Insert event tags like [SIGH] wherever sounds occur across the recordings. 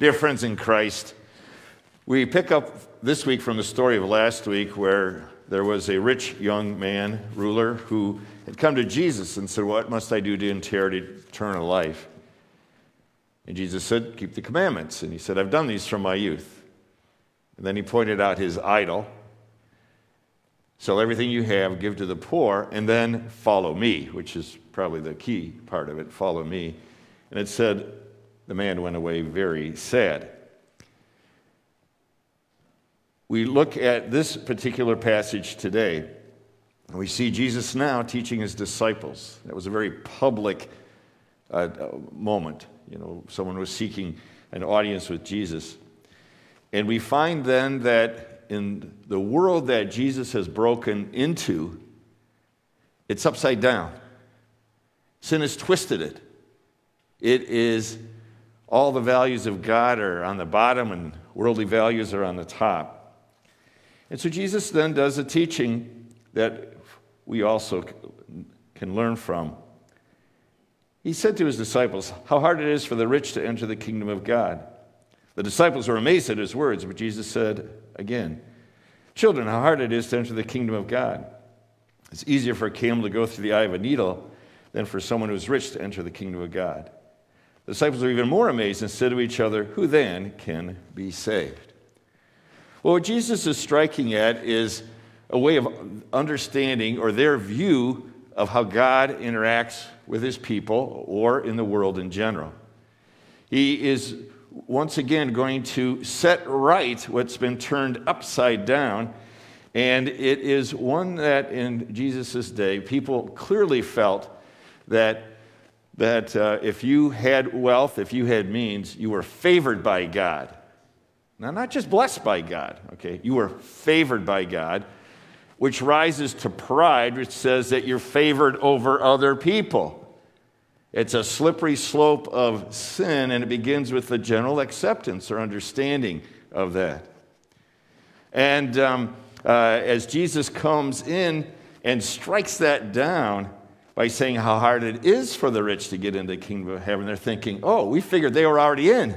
Dear friends in Christ, we pick up this week from the story of last week where there was a rich young man, ruler, who had come to Jesus and said, What must I do to inherit eternal life? And Jesus said, Keep the commandments. And he said, I've done these from my youth. And then he pointed out his idol. Sell everything you have, give to the poor, and then follow me, which is probably the key part of it follow me. And it said, the man went away very sad. We look at this particular passage today, and we see Jesus now teaching his disciples. That was a very public uh, moment. You know, someone was seeking an audience with Jesus. And we find then that in the world that Jesus has broken into, it's upside down. Sin has twisted it. It is all the values of God are on the bottom and worldly values are on the top. And so Jesus then does a teaching that we also can learn from. He said to his disciples, How hard it is for the rich to enter the kingdom of God. The disciples were amazed at his words, but Jesus said again, Children, how hard it is to enter the kingdom of God. It's easier for a camel to go through the eye of a needle than for someone who's rich to enter the kingdom of God. The disciples are even more amazed and said to each other, Who then can be saved? Well, what Jesus is striking at is a way of understanding or their view of how God interacts with his people or in the world in general. He is once again going to set right what's been turned upside down. And it is one that in Jesus' day, people clearly felt that that uh, if you had wealth, if you had means, you were favored by God. Now, not just blessed by God, okay? You were favored by God, which rises to pride, which says that you're favored over other people. It's a slippery slope of sin, and it begins with the general acceptance or understanding of that. And um, uh, as Jesus comes in and strikes that down, by saying how hard it is for the rich to get into the kingdom of heaven. They're thinking, oh, we figured they were already in.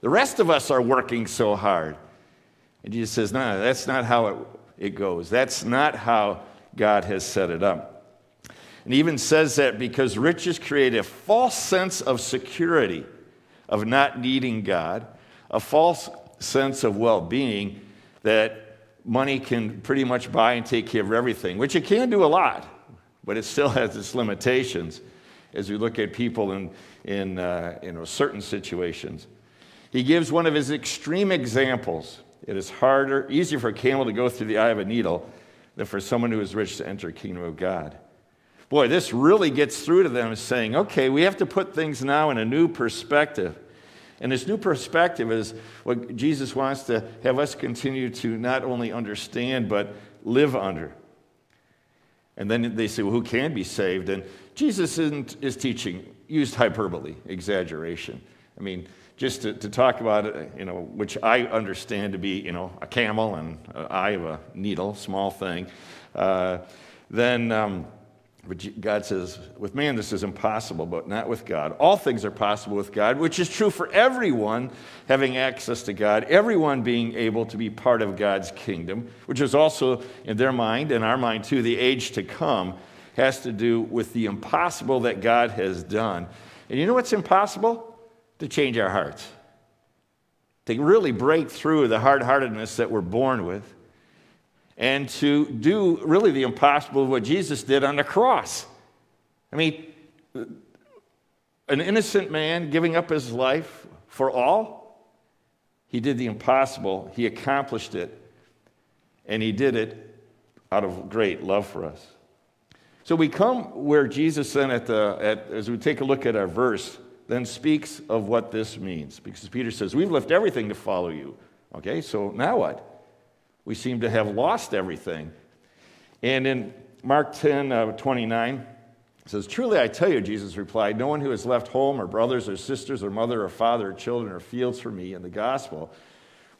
The rest of us are working so hard. And Jesus says, no, that's not how it, it goes. That's not how God has set it up. And he even says that because riches create a false sense of security, of not needing God, a false sense of well being that money can pretty much buy and take care of everything, which it can do a lot but it still [LAUGHS] has its limitations as we look at people in, in uh, know, certain situations. He gives one of his extreme examples. It is harder, easier for a camel to go through the eye of a needle than for someone who is rich to enter the kingdom of God. Boy, this really gets through to them saying, okay, we have to put things now in a new perspective. And this new perspective is what Jesus wants to have us continue to not only understand, but live under. And then they say, well, who can be saved? And Jesus is teaching, used hyperbole, exaggeration. I mean, just to, to, talk about it, you know, which I understand to be, you know, a camel and an eye of a needle, small thing. Uh, then um, but God says, with man this is impossible, but not with God. All things are possible with God, which is true for everyone having access to God, everyone being able to be part of God's kingdom, which is also in their mind, in our mind too, the age to come, has to do with the impossible that God has done. And you know what's impossible? To change our hearts. To really break through the hard heartedness that we're born with and to do really the impossible of what Jesus did on the cross. I mean, an innocent man giving up his life for all, he did the impossible, he accomplished it, and he did it out of great love for us. So we come where Jesus then at the at, as we take a look at our verse, then speaks of what this means. Because Peter says, We've left everything to follow you. Okay, so now what? We seem to have lost everything. And in Mark 10 uh, 29, it says, Truly I tell you, Jesus replied, no one who has left home or brothers or sisters or mother or father or children or fields for me in the gospel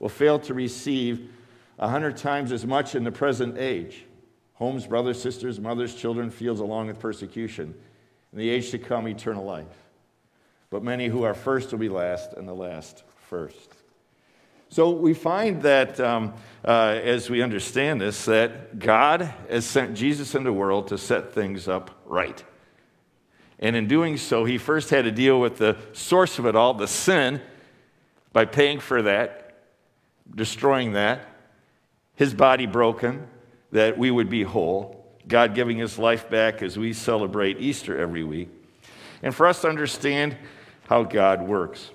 will fail to receive a hundred times as much in the present age homes, brothers, sisters, mothers, children, fields, along with persecution. In the age to come, eternal life. But many who are first will be last, and the last first. So we find that um, uh, as we understand this, that God has sent Jesus into the world to set things up right. And in doing so, he first had to deal with the source of it all, the sin, by paying for that, destroying that, his body broken, that we would be whole, God giving his life back as we celebrate Easter every week, and for us to understand how God works.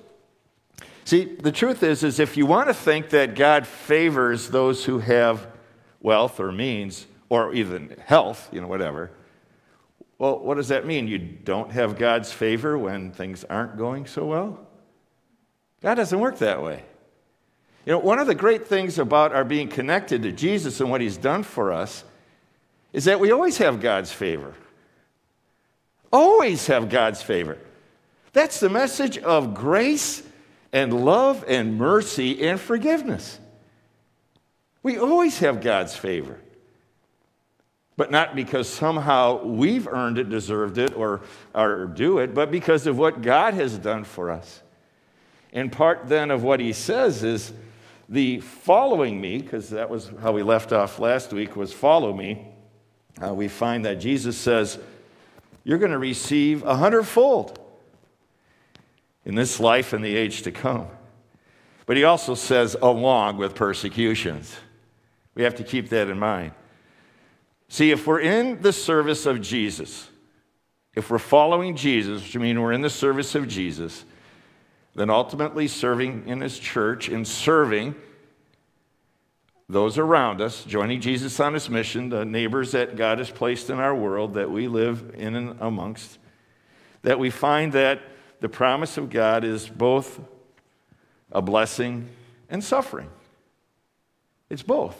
See, the truth is, is if you want to think that God favors those who have wealth or means, or even health, you know, whatever, well, what does that mean? You don't have God's favor when things aren't going so well? God doesn't work that way. You know, one of the great things about our being connected to Jesus and what he's done for us is that we always have God's favor. Always have God's favor. That's the message of grace and love and mercy and forgiveness. We always have God's favor. But not because somehow we've earned it, deserved it, or, or do it, but because of what God has done for us. And part then of what he says is the following me, because that was how we left off last week, was follow me. Uh, we find that Jesus says, You're going to receive a hundredfold in this life and the age to come. But he also says, along with persecutions. We have to keep that in mind. See, if we're in the service of Jesus, if we're following Jesus, which means we're in the service of Jesus, then ultimately serving in his church and serving those around us, joining Jesus on his mission, the neighbors that God has placed in our world that we live in and amongst, that we find that the promise of God is both a blessing and suffering. It's both.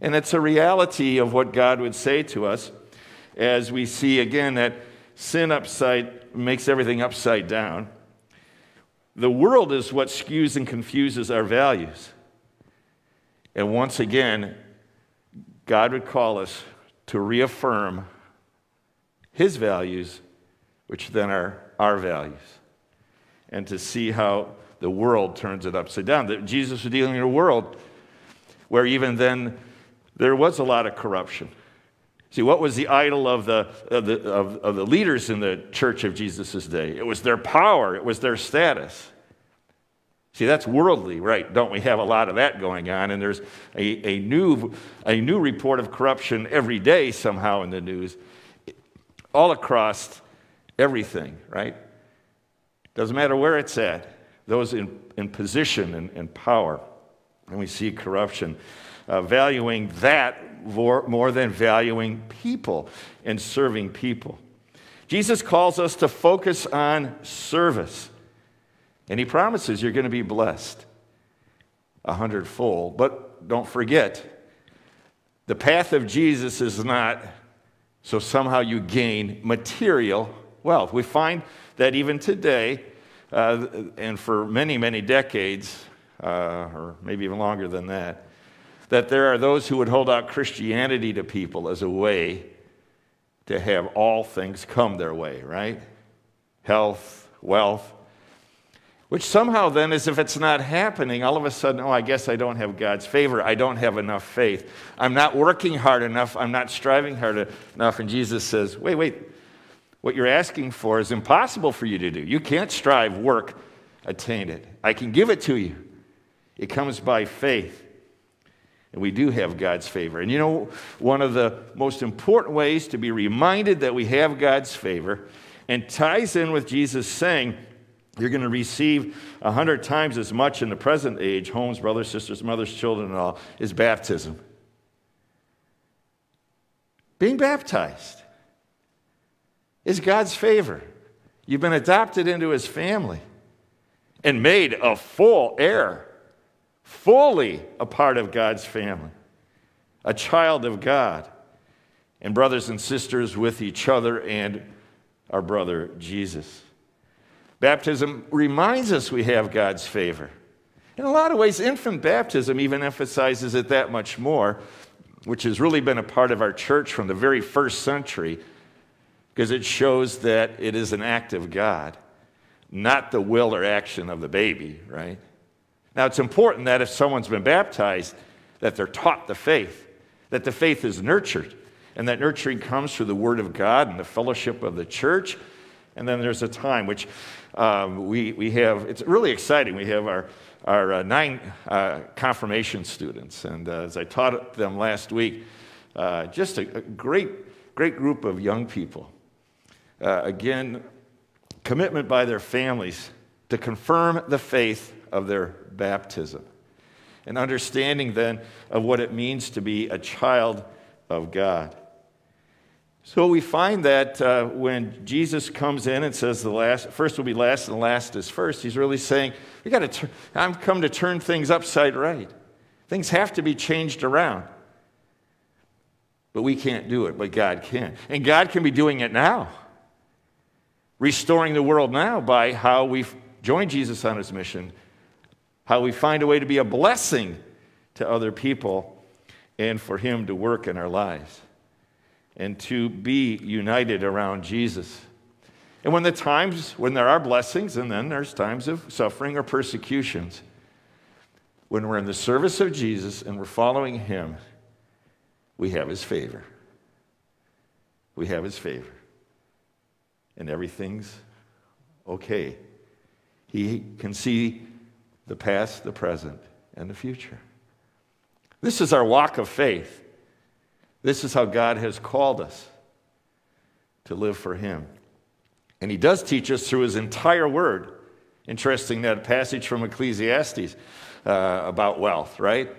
And it's a reality of what God would say to us as we see again that sin upside makes everything upside down. The world is what skews and confuses our values. And once again, God would call us to reaffirm his values, which then are our values and to see how the world turns it upside down. That Jesus was dealing in a world where even then there was a lot of corruption. See, what was the idol of the, of the, of, of the leaders in the church of Jesus' day? It was their power, it was their status. See, that's worldly, right? Don't we have a lot of that going on? And there's a, a, new, a new report of corruption every day somehow in the news, all across everything, right? Doesn't matter where it's at, those in, in position and, and power. And we see corruption, uh, valuing that more, more than valuing people and serving people. Jesus calls us to focus on service. And he promises you're going to be blessed a hundredfold. But don't forget, the path of Jesus is not so somehow you gain material wealth. We find that even today, uh, and for many, many decades, uh, or maybe even longer than that, that there are those who would hold out Christianity to people as a way to have all things come their way, right? Health, wealth. Which somehow then, as if it's not happening, all of a sudden, oh, I guess I don't have God's favor. I don't have enough faith. I'm not working hard enough. I'm not striving hard enough. And Jesus says, wait, wait, what you're asking for is impossible for you to do. You can't strive, work, attain it. I can give it to you. It comes by faith. And we do have God's favor. And you know, one of the most important ways to be reminded that we have God's favor and ties in with Jesus saying, you're going to receive a hundred times as much in the present age, homes, brothers, sisters, mothers, children, and all, is baptism. Being baptized is God's favor. You've been adopted into his family and made a full heir, fully a part of God's family, a child of God, and brothers and sisters with each other and our brother Jesus. Baptism reminds us we have God's favor. In a lot of ways, infant baptism even emphasizes it that much more, which has really been a part of our church from the very first century because it shows that it is an act of God. not the will or action of the baby, right? Now, it's important that if someone's been baptized, that they're taught the faith, that the faith is nurtured, and that nurturing comes through the Word of God and the fellowship of the church. And then there's a time which um, we, we have, it's really exciting. We have our, our uh, nine uh, confirmation students. And uh, as I taught them last week, uh, just a, a, great, great group of young people. Uh, again, commitment by their families to confirm the faith of their baptism. An understanding then of what it means to be a child of God. So we find that uh, when Jesus comes in and says the last, first will be last and last is first, he's really saying, we got to. I'm come to turn things upside right. Things have to be changed around. But we can't do it, but God can. And God can be doing it now, restoring the world now by how we've joined Jesus on his mission, how we find a way to be a blessing to other people, and for him to work in our lives and to be united around Jesus. And when the times, when there are blessings, and then there's times of suffering or persecutions, when we're in the service of Jesus and we're following Him, we have His favor. We have His favor. And everything's okay. He can see the past, the present, and the future. This is our walk of faith. This is how God has called us to live for Him. And He does teach us through His entire word. Interesting that passage from Ecclesiastes uh, about wealth, right?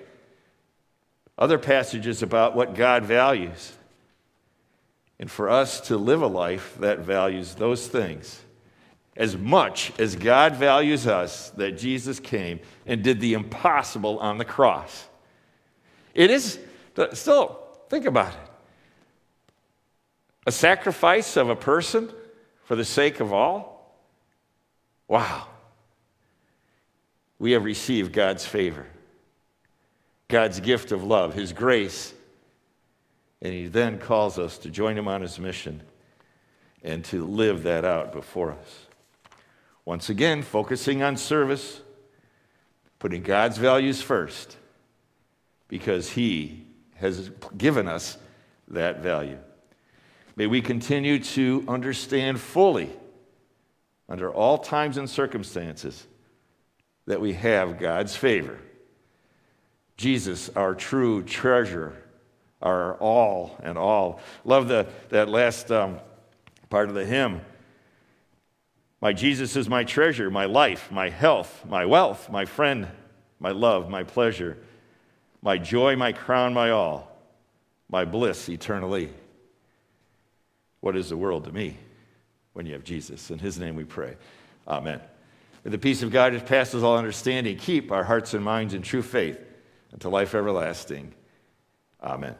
Other passages about what God values. And for us to live a life that values those things as much as God values us, that Jesus came and did the impossible on the cross. It is still Think about it. A sacrifice of a person for the sake of all? Wow. We have received God's favor, God's gift of love, His grace. And He then calls us to join Him on His mission and to live that out before us. Once again, focusing on service, putting God's values first, because He has given us that value. May we continue to understand fully, under all times and circumstances, that we have God's favor. Jesus, our true treasure, our all and all. Love the, that last um, part of the hymn. My Jesus is my treasure, my life, my health, my wealth, my friend, my love, my pleasure my joy, my crown, my all, my bliss eternally. What is the world to me when you have Jesus? In his name we pray. Amen. May the peace of God that passes all understanding keep our hearts and minds in true faith unto life everlasting. Amen.